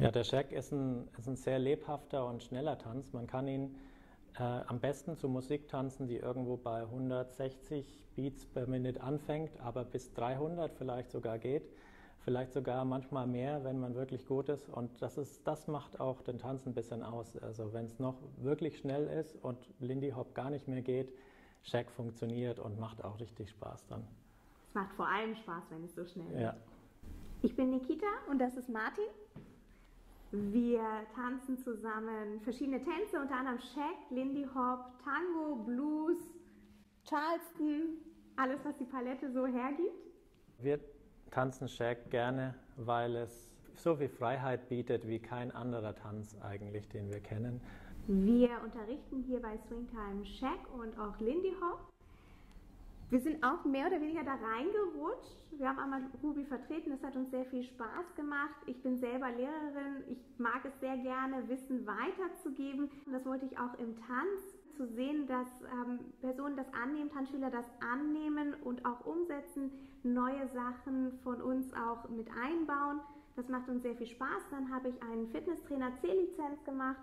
Ja, der Shag ist ein, ist ein sehr lebhafter und schneller Tanz. Man kann ihn äh, am besten zu Musik tanzen, die irgendwo bei 160 Beats per Minute anfängt, aber bis 300 vielleicht sogar geht. Vielleicht sogar manchmal mehr, wenn man wirklich gut ist. Und das, ist, das macht auch den Tanz ein bisschen aus. Also wenn es noch wirklich schnell ist und Lindy Hop gar nicht mehr geht, Shag funktioniert und macht auch richtig Spaß dann. Es macht vor allem Spaß, wenn es so schnell ja. ist. Ich bin Nikita und das ist Martin. Wir tanzen zusammen verschiedene Tänze, unter anderem Shag, Lindy Hop, Tango, Blues, Charleston, alles, was die Palette so hergibt. Wir tanzen Shag gerne, weil es so viel Freiheit bietet wie kein anderer Tanz eigentlich, den wir kennen. Wir unterrichten hier bei Swingtime Shag und auch Lindy Hop. Wir sind auch mehr oder weniger da reingerutscht. Wir haben einmal Ruby vertreten, das hat uns sehr viel Spaß gemacht. Ich bin selber Lehrerin, ich mag es sehr gerne, Wissen weiterzugeben. Und das wollte ich auch im Tanz, zu sehen, dass ähm, Personen das annehmen, Tanzschüler das annehmen und auch umsetzen, neue Sachen von uns auch mit einbauen. Das macht uns sehr viel Spaß. Dann habe ich einen Fitnesstrainer C-Lizenz gemacht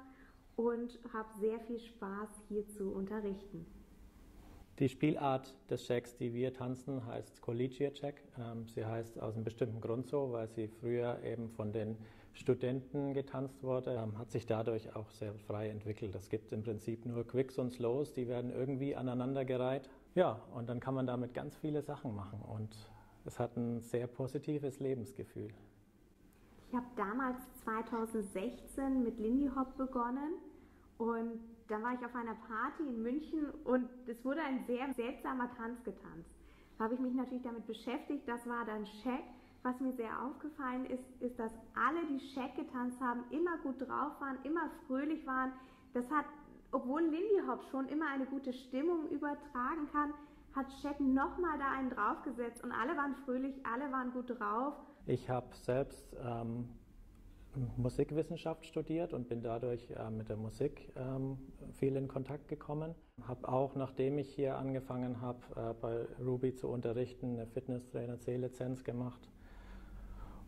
und habe sehr viel Spaß hier zu unterrichten. Die Spielart des Shacks, die wir tanzen, heißt Collegiate Shack. Ähm, sie heißt aus einem bestimmten Grund so, weil sie früher eben von den Studenten getanzt wurde, ähm, hat sich dadurch auch sehr frei entwickelt. Es gibt im Prinzip nur Quicks und Slows, die werden irgendwie aneinandergereiht. Ja, und dann kann man damit ganz viele Sachen machen und es hat ein sehr positives Lebensgefühl. Ich habe damals 2016 mit Lindy Hop begonnen und da war ich auf einer Party in München und es wurde ein sehr seltsamer Tanz getanzt. Da habe ich mich natürlich damit beschäftigt. Das war dann Shaq. Was mir sehr aufgefallen ist, ist, dass alle, die Shaq getanzt haben, immer gut drauf waren, immer fröhlich waren. Das hat, obwohl Lindy Hop schon immer eine gute Stimmung übertragen kann, hat Shaq nochmal da einen draufgesetzt und alle waren fröhlich, alle waren gut drauf. Ich habe selbst ähm, Musikwissenschaft studiert und bin dadurch äh, mit der Musik ähm, viel in Kontakt gekommen. Habe auch, nachdem ich hier angefangen habe, äh, bei Ruby zu unterrichten, eine Fitnesstrainer C-Lizenz gemacht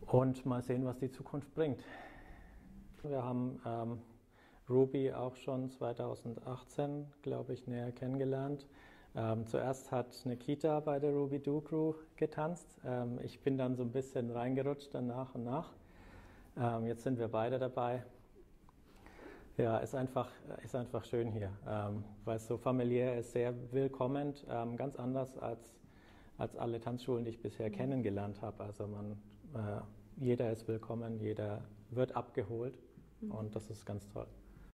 und mal sehen, was die Zukunft bringt. Wir haben ähm, Ruby auch schon 2018, glaube ich, näher kennengelernt. Ähm, zuerst hat Nikita bei der Ruby Do Crew getanzt. Ähm, ich bin dann so ein bisschen reingerutscht, dann nach und nach. Ähm, jetzt sind wir beide dabei. Ja, ist einfach, ist einfach schön hier, ähm, weil es so familiär ist, sehr willkommend, ähm, ganz anders als, als alle Tanzschulen, die ich bisher kennengelernt habe. Also man, äh, jeder ist willkommen, jeder wird abgeholt mhm. und das ist ganz toll.